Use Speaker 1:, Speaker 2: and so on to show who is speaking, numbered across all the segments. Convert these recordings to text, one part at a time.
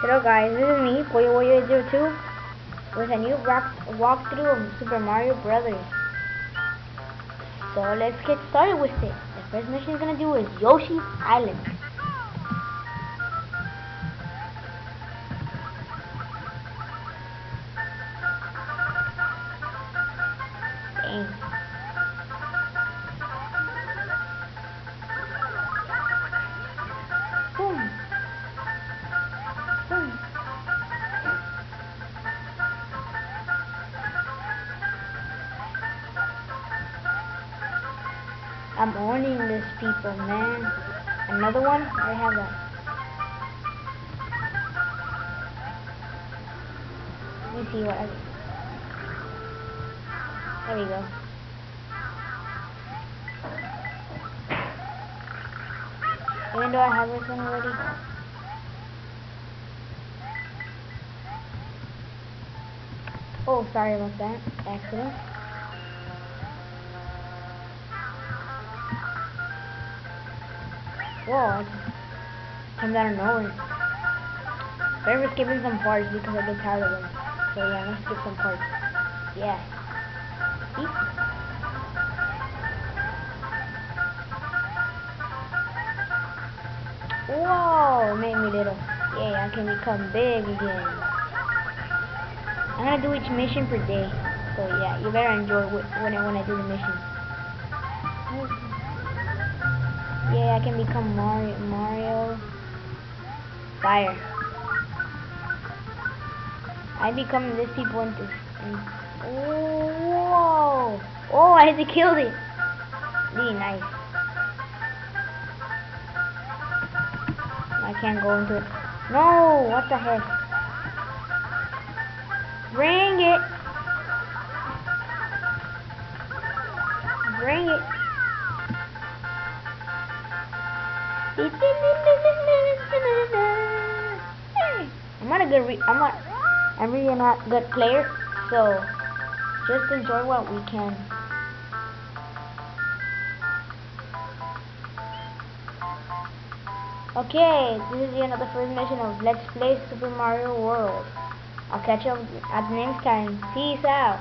Speaker 1: Hello guys, this is me, Koyo Warrior 02 with a new walk walkthrough of Super Mario Brothers. So let's get started with it. The first mission is gonna do is Yoshi's Island. I'm owning this people, man. Another one? I have that. Let me see what I There we go. Even though I have this one already. Oh, sorry about that. Accident. Just came out of nowhere. Better skipping some parts because I get tired of them. So yeah, let's skip some parts. Yeah. See? Whoa, made me little. Yeah, I can become big again. I'm gonna do each mission per day. So yeah, you better enjoy when I when I do the mission. I can become Mario. Mario. Fire. I become this people into. In, whoa! Oh, I had to kill it. Really nice. I can't go into it. No! What the heck? Bring it! Bring it! I'm not a good re I'm not I'm really not a good player, so just enjoy what we can. Okay, this is the end of the first mission of Let's Play Super Mario World. I'll catch you at the next time. Peace out.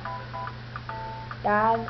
Speaker 1: Dog.